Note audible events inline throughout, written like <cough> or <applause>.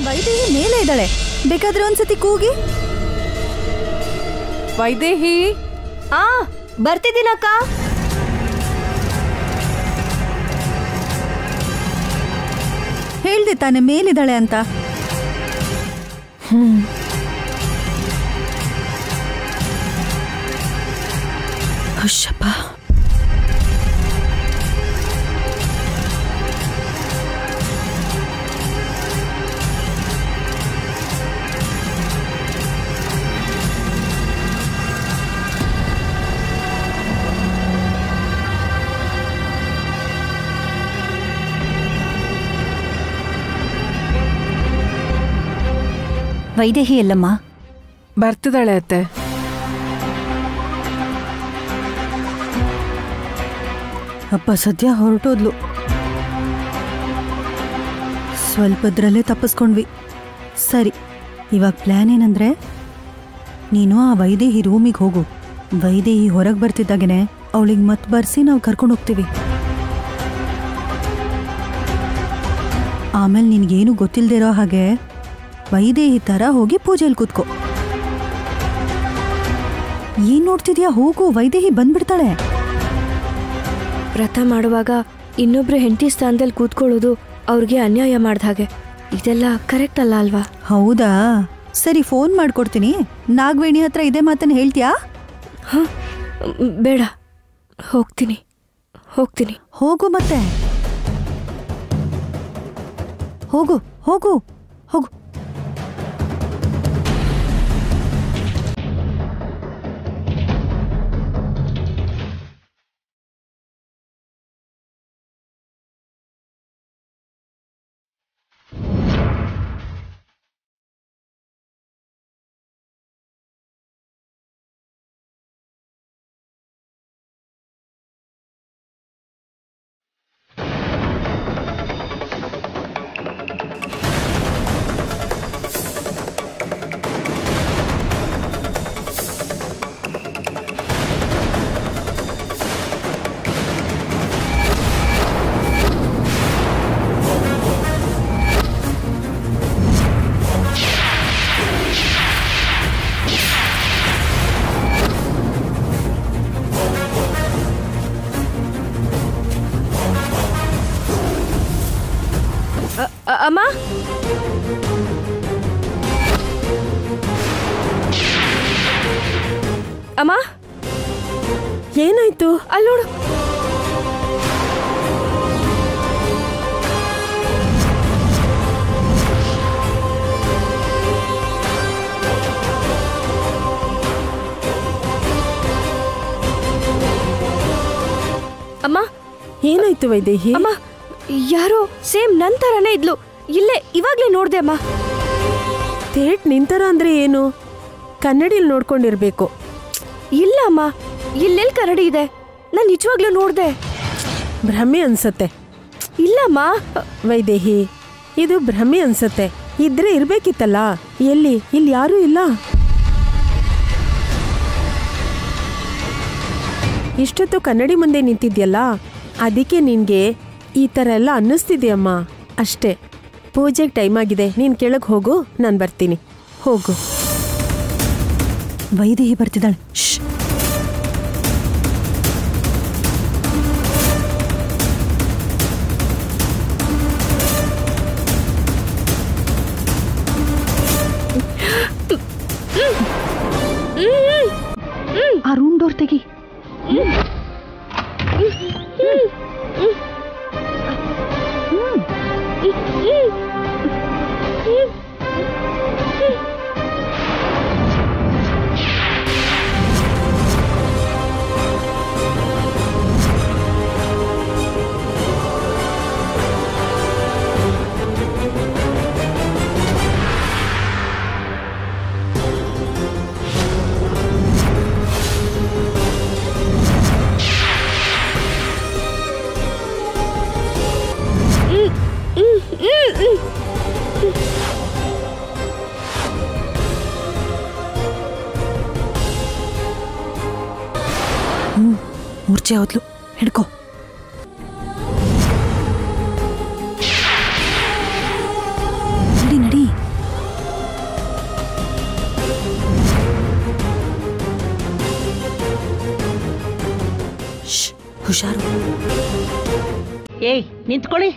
ವೈದೇಹಿ ಮೇಲೆ ಇದ್ದಾಳೆ. ಬೇಕಾದ್ರೆ ಒಂದ್ಸತಿ ಕೂಗಿ. ವೈದೇಹಿ? ಆ ಬರ್ತಿದ್ದೀನಕ್ಕ. ಹೇಳ್ದೆ ತಾನೆ ಮೇಲಿದ್ದಾಳೆ ಅಂತ. ಹುಷಪ್ಪ ವೈದೇಹಿ ಎಲ್ಲಮ್ಮ ಬರ್ತಿದ್ದಾಳೆ ಅತ್ತೆ. ಅಪ್ಪ ಸದ್ಯ ಹೊರಟೋದ್ಲು. ಸ್ವಲ್ಪದ್ರಲ್ಲೇ ತಪ್ಪಿಸ್ಕೊಂಡ್ವಿ. ಸರಿ ಇವಾಗ ಪ್ಲ್ಯಾನ್ ಏನಂದ್ರೆ ನೀನು ಆ ವೈದೇಹಿ ರೂಮಿಗೆ ಹೋಗು. ವೈದೇಹಿ ಹೊರಗೆ ಬರ್ತಿದ್ದಾಗೇನೆ ಅವಳಿಗೆ ಮತ್ತೆ ಬರ್ಸಿ ನಾವು ಕರ್ಕೊಂಡು ಹೋಗ್ತೀವಿ. ಆಮೇಲೆ ನಿನಗೇನು ಗೊತ್ತಿಲ್ಲದೆ ಇರೋ ಹಾಗೆ ವೈದೇಹಿ ಥರ ಹೋಗಿ ಪೂಜೆಯಲ್ಲಿ ಕೂತ್ಕೋ. ಏನ್ ನೋಡ್ತಿದ್ಯಾ? ಹೋಗು ವೈದೇಹಿ ಬಂದ್ಬಿಡ್ತಾಳೆ. ವ್ರತ ಮಾಡುವಾಗ ಇನ್ನೊಬ್ರು ಹೆಂಡತಿ ಸ್ಥಾನದಲ್ಲಿ ಕೂತ್ಕೊಳ್ಳೋದು ಅವ್ರಿಗೆ ಅನ್ಯಾಯ ಮಾಡ್ದ ಹಾಗೆ. ಇದೆಲ್ಲ ಕರೆಕ್ಟ್ ಅಲ್ಲ ಅಲ್ವಾ? ಹೌದಾ? ಸರಿ ಫೋನ್ ಮಾಡ್ಕೊಡ್ತೀನಿ. ನಾಗವೇಣಿ ಹತ್ರ ಇದೇ ಮಾತನ್ನ ಹೇಳ್ತೀಯಾ? ಹಾಂ ಬೇಡ. ಹೋಗ್ತೀನಿ. ಹೋಗ್ತೀನಿ. ಹೋಗು ಮತ್ತೆ. ಹೋಗು ಹೋಗು ಹೋಗು. ಏನಾಯ್ತು ವೈದೇಹಿ ಅಮ್ಮ ಯಾರೋ ಸೇಮ್ ನನ್ ತರನೇ ಇದ್ಲು. ಇಲ್ಲೇ ಇವಾಗ್ಲೇ ನೋಡ್ದೆ ಅಮ್ಮ. ಥೇಟ್ ನಿಂತರ ಅಂದ್ರೆ ಏನು? ಕನ್ನಡಿಲ್ ನೋಡ್ಕೊಂಡಿರ್ಬೇಕು. ಇಲ್ಲ ಅಮ್ಮ ಇಲ್ಲೆಲ್ ಕನ್ನಡಿ ಇದೆ. ನಾನು ನಿಜವಾಗ್ಲೂ ನೋಡ್ದೆ. ಭ್ರಮೆ ಅನ್ಸತ್ತೆ. ಇಲ್ಲಮ್ಮ ವೈದೇಹಿ ಇದು ಭ್ರಮೆ ಅನ್ಸತ್ತೆ. ಇದ್ರೆ ಇರ್ಬೇಕಿತ್ತಲ್ಲ? ಎಲ್ಲಿ? ಇಲ್ಲಿ ಯಾರೂ ಇಲ್ಲ. ಇಷ್ಟೊತ್ತು ಕನ್ನಡಿ ಮುಂದೆ ನಿಂತಿದ್ಯಲ್ಲ? ಅದಕ್ಕೆ ನಿನಗೆ ಈ ಥರ ಎಲ್ಲ ಅನ್ನಿಸ್ತಿದೆಯಮ್ಮ. ಅಷ್ಟೇ. ಪೂಜೆಗೆ ಟೈಮ್ ಆಗಿದೆ. ನೀನು ಕೆಳಗೆ ಹೋಗು. ನಾನು ಬರ್ತೀನಿ. ಹೋಗು. ವೈದೇಹಿ ಬರ್ತಿದ್ದಾಳೆ. ಶ್ಶ್. ಓದ್ಲು ಹಿಡ್ಕೋ ನಡಿ ನಡಿ ಹುಷಾರು ಏಯ್ ನಿಂತ್ಕೊಳ್ಳಿ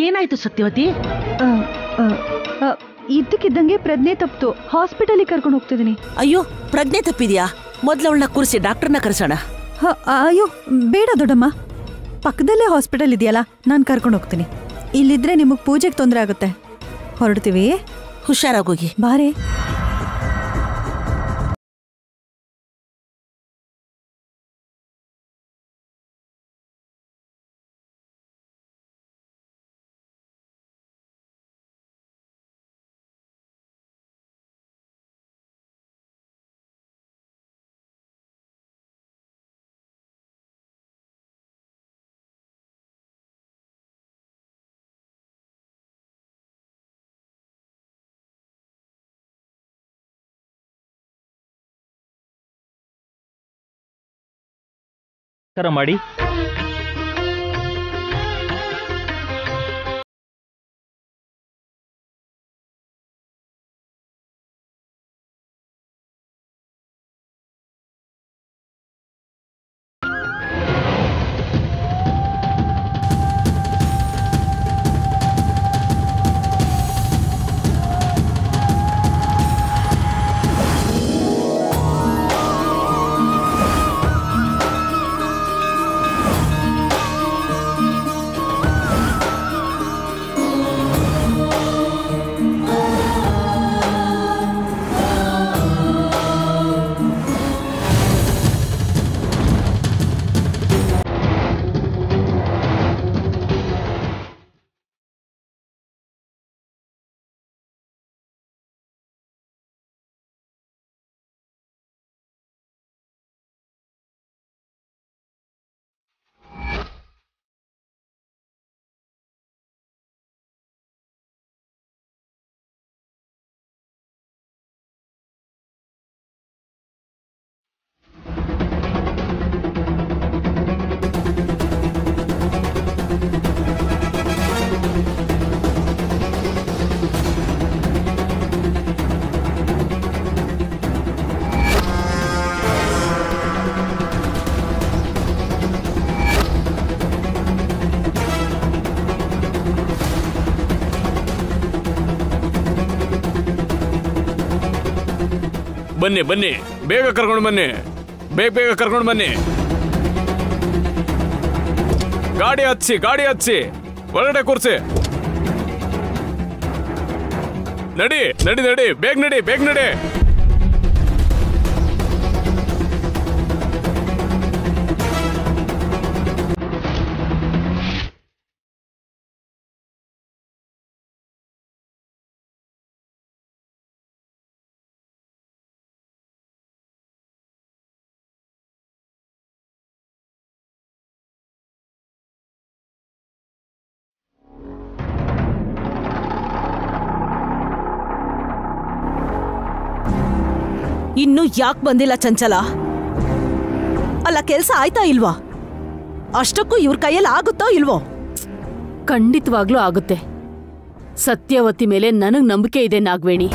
ಏನಾಯ್ತು ಸತ್ಯವತಿ? ಇದ್ದಕ್ಕಿದ್ದಂಗೆ ಪ್ರಜ್ಞೆ ತಪ್ಪಿತು. ಹಾಸ್ಪಿಟಲಿಗೆ ಕರ್ಕೊಂಡು ಹೋಗ್ತಿದ್ದೀನಿ. ಅಯ್ಯೋ ಪ್ರಜ್ಞೆ ತಪ್ಪಿದ್ಯಾ? ಮೊದ್ಲು ಅವಳನ್ನ ಕೂರಿಸಿ ಡಾಕ್ಟರ್ನ ಕರೆಸೋಣ. ಹ, ಅಯ್ಯೋ ಬೇಡ ದೊಡ್ಡಮ್ಮ. ಪಕ್ಕದಲ್ಲೇ ಹಾಸ್ಪಿಟಲ್ ಇದೆಯಲ್ಲ ನಾನು ಕರ್ಕೊಂಡು ಹೋಗ್ತೀನಿ. ಇಲ್ಲಿದ್ರೆ ನಿಮಗೆ ಪೂಜೆಗೆ ತೊಂದರೆ ಆಗುತ್ತೆ. ಹೊರಡ್ತೀವಿ? ಹುಷಾರಾಗೋಗಿ ಬಾರೆ. ನಮಸ್ಕಾರ ಮಾಡಿ. ಬನ್ನಿ ಬನ್ನಿ. ಬೇಗ ಕರ್ಕೊಂಡು ಬನ್ನಿ. ಬೇಗ ಬೇಗ ಕರ್ಕೊಂಡು ಬನ್ನಿ. ಗಾಡಿ ಹಚ್ಚಿ ಗಾಡಿ ಹಚ್ಚಿ ಒಳಗಡೆ ಕೂರ್ಸಿ. ನಡಿ ನಡಿ ನಡಿ. ಬೇಗ ನಡಿ ಬೇಗ ನಡಿ. ಇನ್ನು ಯಾಕೆ ಬಂದಿಲ್ಲ ಚಂಚಲ? ಅಲ್ಲ, ಕೆಲಸ ಆಯ್ತಾ ಇಲ್ವಾ? ಅಷ್ಟಕ್ಕೂ ಇವ್ರ ಕೈಯಲ್ಲಿ ಆಗುತ್ತೋ ಇಲ್ವೋ? ಖಂಡಿತವಾಗ್ಲೂ ಆಗುತ್ತೆ. ಸತ್ಯವತಿ ಮೇಲೆ ನನಗ್ ನಂಬಿಕೆ ಇದೆ ನಾಗವೇಣಿ.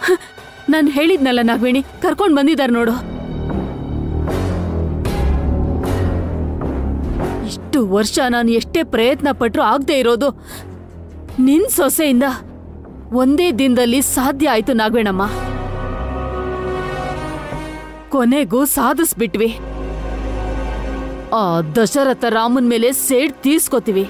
<laughs> ನಾನು ಹೇಳಿದ್ನಲ್ಲ ನಾಗವೇಣಿ, ಕರ್ಕೊಂಡ್ ಬಂದಿದ್ದಾರೆ ನೋಡು. ಇಷ್ಟು ವರ್ಷ ನಾನು ಎಷ್ಟೇ ಪ್ರಯತ್ನ ಪಟ್ಟರು ಆಗದೆ ಇರೋದು ನಿನ್ ಸೊಸೆಯಿಂದ ಒಂದೇ ದಿನದಲ್ಲಿ ಸಾಧ್ಯ ಆಯ್ತು ನಾಗವೇಣಮ್ಮ. ಕೊನೆಗೂ ಸಾಧಿಸ್ಬಿಟ್ವಿ. ಆ ದಶರಥ ರಾಮನ್ ಮೇಲೆ ಸೇಡ್ ತೀರ್ಸ್ಕೊತೀವಿ.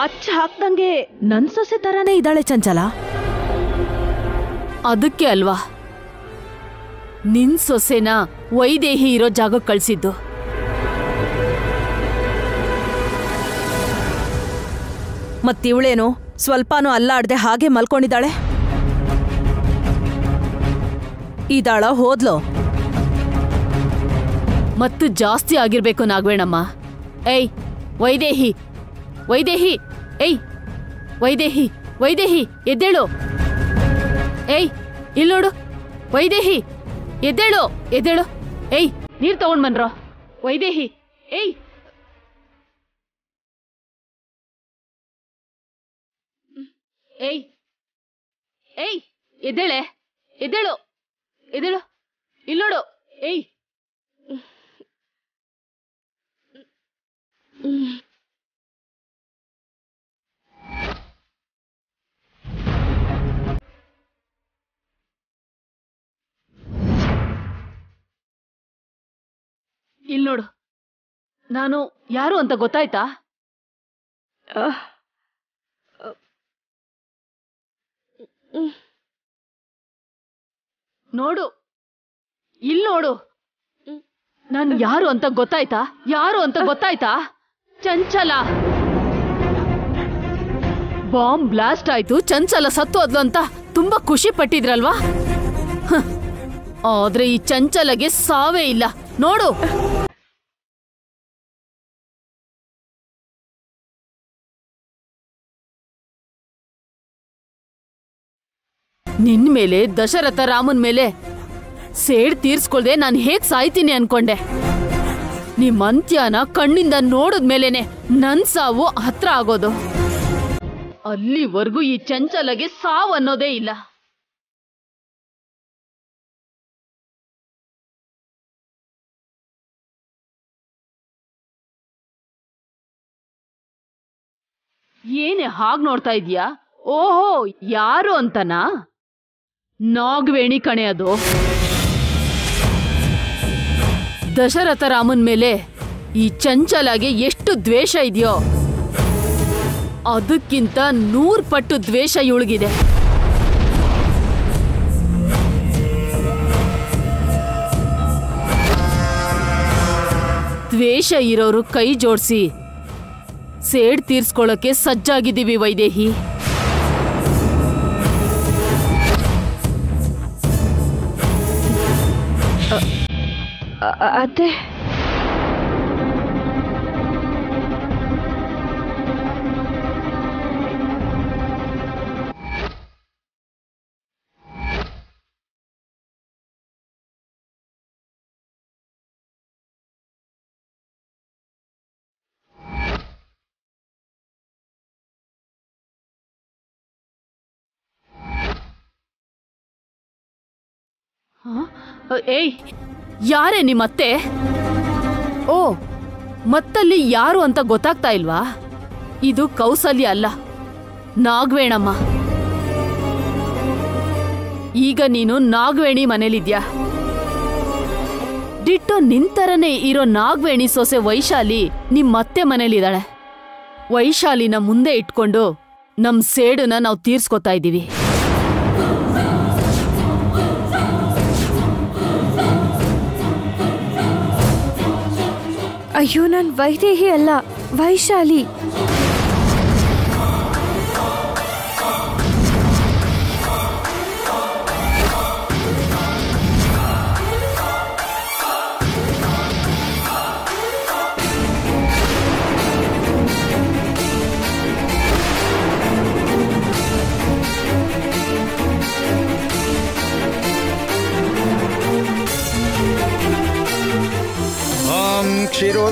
ಅಚ್ಚ ಹಾಕ್ದಂಗೆ ನನ್ ಸೊಸೆ ತರಾನೇ ಇದ್ದಾಳೆ ಚಂಚಲ. ಅದಕ್ಕೆ ಅಲ್ವಾ? ನಿನ್ ಸೊಸೆನ ವೈದೇಹಿ ಇರೋ ಜಾಗಕ್ಕೆ ಕಳ್ಸಿದ್ದು. ಮತ್ತಿವಳೇನು ಸ್ವಲ್ಪನೂ ಅಲ್ಲಾಡ್ದೆ ಹಾಗೆ ಮಲ್ಕೊಂಡಿದ್ದಾಳೆ? ಇದಾಳ ಹೋದ್ಲೋ. ಮತ್ತು ಜಾಸ್ತಿ ಆಗಿರ್ಬೇಕು ನಾಗವೇಣಮ್ಮ. ಏಯ್ ವೈದೇಹಿ ವೈದೇಹಿ. ಏಯ್, ವೈದೇಹಿ ವೈದೇಹಿ, ಎದ್ದೇಳು. ಏಯ್ ಇಲ್ಲಿ ನೋಡು. ವೈದೇಹಿ, ಎದ್ದೇಳು ಎದ್ದೇಳು. ಏಯ್, ನೀರು ತಗೊಂಡ್ ಬನ್ರೋ ವೈದೇಹಿ, ಏಯ್. ಏಯ್ ಏಯ್, ಎದ್ದೇಳೆ, ಎದ್ದೇಳು ಎದ್ದೇಳು. ಇಲ್ಲಿ ನೋಡು. ಏಯ್. ಇಲ್ಲಿ ನೋಡು. ನಾನು ಯಾರು ಅಂತ ಗೊತ್ತಾಯ್ತಾ? ನೋಡು. ಇಲ್ ನೋಡು. ನಾನು ಯಾರು ಅಂತ ಗೊತ್ತಾಯ್ತಾ? ಯಾರು ಅಂತ ಗೊತ್ತಾಯ್ತಾ? ಚಂಚಲ. ಬಾಂಬ್ ಬ್ಲಾಸ್ಟ್ ಆಯ್ತು ಚಂಚಲ ಸತ್ತು ಅದ್ಲು ಅಂತ ತುಂಬಾ ಖುಷಿ ಪಟ್ಟಿದ್ರಲ್ವಾ. ಆದ್ರೆ ಈ ಚಂಚಲಗೆ ಸಾವೇ ಇಲ್ಲ. ನೋಡು. ನಿನ್ ಮೇಲೆ, ದಶರಥ ರಾಮನ್ ಮೇಲೆ ಸೇಡ್ ತೀರ್ಸ್ಕೊಳ್ದೆ ನಾನು ಹೇಗ್ ಸಾಯ್ತೀನಿ ಅನ್ಕೊಂಡೆ. ನಿಮ್ ಅಂತ್ಯನ ಕಣ್ಣಿಂದ ನೋಡಿದ್ಮೇಲೆನೆ ನನ್ ಸಾವು ಹತ್ರ ಆಗೋದು. ಅಲ್ಲಿವರೆಗೂ ಈ ಚಂಚಲಗೆ ಸಾವು ಅನ್ನೋದೇ ಇಲ್ಲ. ಏನೇ ಹಾಗ್ ನೋಡ್ತಾ ಇದೀಯಾ? ಓಹೋ, ಯಾರು ಅಂತನಾ? ನಾಗವೇಣಿ ಕಣೆ ಅದು. ದಶರಥ ರಾಮನ್ ಮೇಲೆ ಈ ಚಂಚಲಾಗೆ ಎಷ್ಟು ದ್ವೇಷ ಇದೆಯೋ. ಅದಕ್ಕಿಂತ ನೂರ್ ಪಟ್ಟು ದ್ವೇಷ ಇವಳಿಗಿದೆ. ದ್ವೇಷ ಇರೋರು ಕೈ ಜೋಡಿಸಿ, ಸೇಡ್ ತೀರ್ಸ್ಕೊಳ್ಳೋಕೆ ಸಜ್ಜಾಗಿದ್ದೀವಿ ವೈದೇಹಿ. ಅತ್ತೆ ಅ, ಏಯ್ ಯಾರೇ ನಿಮ್ಮತ್ತೆ ಓ, ಮತ್ತಲ್ಲಿ ಯಾರು ಅಂತ ಗೊತ್ತಾಗ್ತಾ ಇಲ್ವಾ? ಇದು ಕೌಸಲ್ಯ ಅಲ್ಲ. ನಾಗವೇಣಮ್ಮ. ಈಗ ನೀನು ನಾಗವೇಣಿ ಮನೇಲಿದ್ಯಾ? ಡಿಟ್ಟೋ ನಿಂತರನೇ ಇರೋ ನಾಗವೇಣಿ ಸೊಸೆ ವೈಶಾಲಿ ನಿಮ್ಮತ್ತೆ ಮನೇಲಿದ್ದಾಳೆ. ವೈಶಾಲಿನ ಮುಂದೆ ಇಟ್ಕೊಂಡು ನಮ್ಮ ಸೇಡನ್ನ ನಾವು ತೀರ್ಸ್ಕೊತಾ ಇದ್ದೀವಿ. ಅಯ್ಯೋ ನಾನು ವೈದೇಹಿ ಅಲ್ಲ ವೈಶಾಲಿ.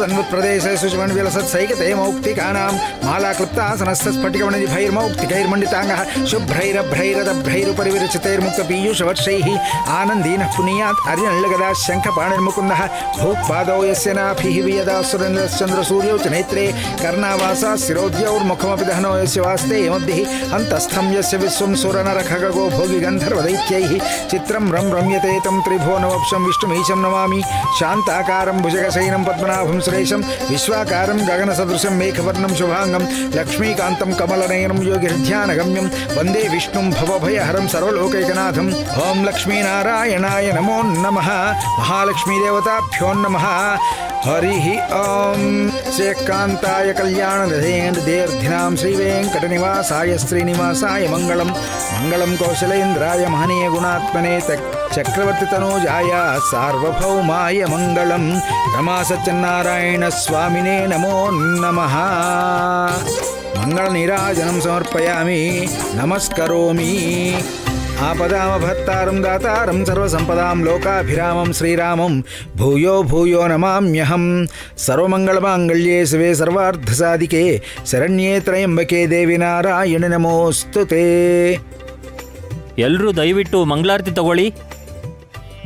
क्षीरोदन्वत्प्रदेशे शुचिमण्विलसत्सैकते मौक्तिकानां मालाक्लुप्तासनस्तस्फटिकमणिभैर्मौक्तिकैर्मण्डिताङ्गः शुभ्रैरभ्रैरदभ्रैरुपरि विरचितैर्मुक्तपीयूषवत्सैः आनन्दीनः पुनीयात् अर्यणल्लगदा शङ्खपाणिर्मुकुन्दः भूपादौ यस्य नाभिः वियदा सुरेन्द्रश्चन्द्रसूर्यौ च नेत्रे कर्णावासा शिरोद्यौर्मुखमपि दहनो यस्य वास्ते यमद्भिः अन्तस्थं यस्य विश्वं सुरनरखगो भोगिगन्धर्वदैत्यैः चित्रं रं रम्यते तं त्रिभुवनवंशं विष्णुमीशं नमामि शान्ताकारं भुजगशयनं पद्मनाभं सुरेशं विश्वाकारं, गगनसदृशं, मेघवर्णं शुभांगं लक्ष्मीकान्तं, कमलनयनं योगिर्ध्यानगम्यं वंदे विष्णुं, भवभयहरं सर्वोकनाथम ॐ लक्ष्मीनारायणाय नमो नमः, महालक्ष्मीदेवताभ्यो नमः, हरिः ॐ शेकान्ताय कल्याणदेर्धिनां श्रीवेङ्कटनिवासाय, श्रीनिवासाय मङ्गलं मङ्गलं कौशलेन्द्राय महनीयगुणात्मने तक् ಮಹನೀಯ ಗುಣಾತ್ಮನೆ ತಕ್ ಚಕ್ರವರ್ತಿ ತನೂಜಾಯ ಸಾರ್ವಭೌಮಾಯ ಮಂಗಳಂ ರಮಾ ಸತ್ಯನಾರಾಯಣ ಸ್ವಾಮಿನೇ ನಮೋ ನಮಃ ಮಂಗಳ ನೀರಾಜನಂ ಸಮರ್ಪಯಾಮಿ ನಮಸ್ಕರೋಮಿ ಆಪದಾಮಭತ್ತಾರಂ ದಾತಾರಂ ಸರ್ವಸಂಪದಾಂ ಲೋಕಾಭಿರಾಮಂ ಶ್ರೀರಾಮಂ ಭೂಯೋ ಭೂಯೋ ನಮಾಮ್ಯಹಂ ಸರ್ವಮಂಗಳಮಾಂಗಲ್ಯೇ ಶಿವೆ ಸರ್ವಾರ್ಧಸಾಧಿಕೆ ಶರಣ್ಯೇ ತ್ರಯಂಬಕೆ ದೇವಿ ನಾರಾಯಣ ನಮೋಸ್ತುತೇ ಎಲ್ಲರೂ ದಯವಿಟ್ಟು ಮಂಗಳಾರತಿ ತಗೊಳ್ಳಿ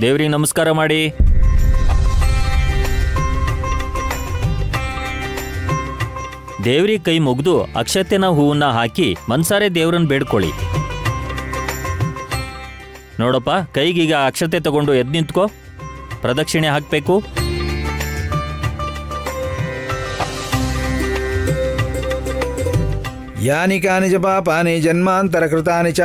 ದೇವ್ರಿಗೆ ನಮಸ್ಕಾರ ಮಾಡಿ. ದೇವ್ರಿಗೆ ಕೈ ಮುಗಿದು ಅಕ್ಷತೆನ ಹೂವನ್ನ ಹಾಕಿ ಮನ್ಸಾರೆ ದೇವ್ರನ್ನ ಬೇಡ್ಕೊಳ್ಳಿ. ನೋಡಪ್ಪ, ಕೈಗೀಗ ಅಕ್ಷತೆ ತಗೊಂಡು ಎದ್ ನಿಂತ್ಕೋ. ಪ್ರದಕ್ಷಿಣೆ ಹಾಕಬೇಕು. ಯಾನಿ ಕಾನಿ ಚ ಪಾಪಾನಿ ಜನ್ಮಾಂತರಕೃತಾನಿ ಚ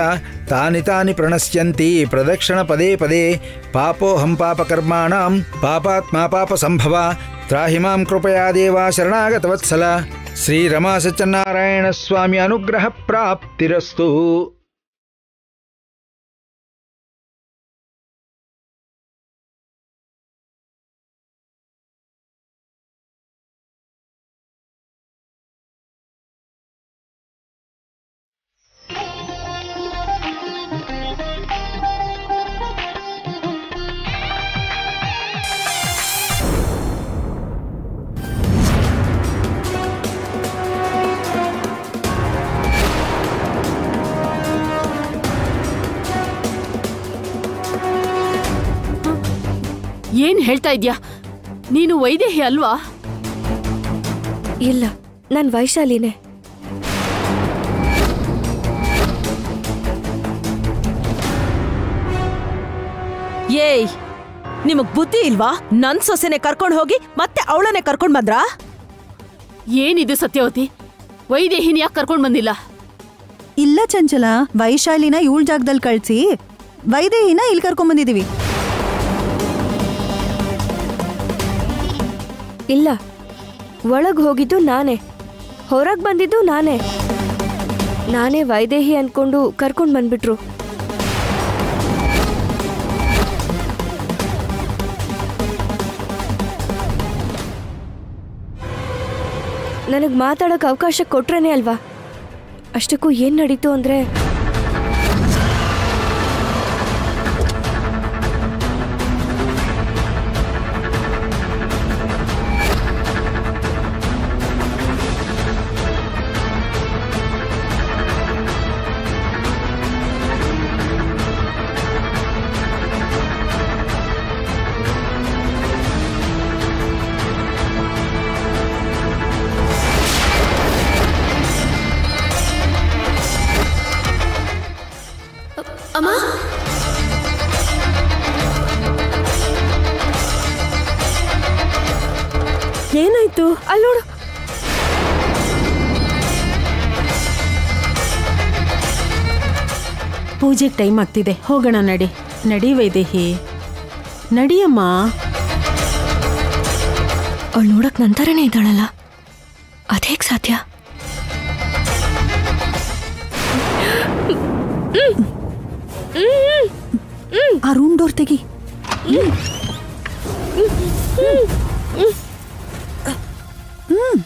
तानि तानि प्रणश्यन्ति। प्रदक्षिण पदे। पदे पापोऽहं पापकर्माणां। पापात्मा पापसम्भव। त्राहि माँ कृपया देवा शरणागतवत्सल। श्रीरमासत्यनारायणस्वामी अनुग्रहप्राप्तिरस्तु। ಏನ್ ಹೇಳ್ತಾ ಇದ್ಯಾ? ನೀನು ವೈದೇಹಿ ಅಲ್ವಾ? ಇಲ್ಲ ನಾನು ವೈಶಾಲಿನೇ. ಏಯ್ ನಿಮಗ್ ಬುದ್ಧಿ ಇಲ್ವಾ? ನನ್ ಸೊಸೆನೆ ಕರ್ಕೊಂಡು ಹೋಗಿ ಮತ್ತೆ ಅವಳನ್ನೇ ಕರ್ಕೊಂಡ್ ಬಂದ್ರಾ? ಏನಿದು ಸತ್ಯವತಿ? ವೈದೇಹಿನ ಯಾಕೆ ಕರ್ಕೊಂಡ್ ಬಂದಿಲ್ಲ? ಇಲ್ಲ ಚಂಚಲ ವೈಶಾಲಿನ ಇವಳ ಜಾಗದಲ್ಲಿ ಕಳ್ಸಿ ವೈದೇಹಿನ ಇಲ್ಲಿ ಕರ್ಕೊಂಬಂದಿದೀವಿ ಇಲ್ಲ. ಒಳಗೆ ಹೋಗಿದ್ದು ನಾನೇ. ಹೊರಗೆ ಬಂದಿದ್ದು ನಾನೇ. ನಾನೇ ವೈದೇಹಿ ಅನ್ಕೊಂಡು ಕರ್ಕೊಂಡ್ ಬಂದ್ಬಿಟ್ರು. ನನಗೆ ಮಾತಾಡೋಕೆ ಅವಕಾಶ ಕೊಟ್ರೇನೆ ಅಲ್ವಾ? ಅಷ್ಟಕ್ಕೂ ಏನ್ ನಡೀತು ಅಂದ್ರೆ ಅಲ್ಲೋಡು ಪೂಜೆಗೆ ಟೈಮ್ ಆಗ್ತಿದೆ. ಹೋಗೋಣ ನಡಿ. ನಡಿ ವೈದೇಹಿ ನಡಿಯಮ್ಮ. ಅವಳು ನೋಡಕ್ ನಂತರನೇ ಇದ್ದಾಳಲ್ಲ. ಅದೇಗ್ ಸಾಧ್ಯ? ಆ ರೂಮ್ ಡೋರ್ ತೆಗಿ. ಹ್ಮ್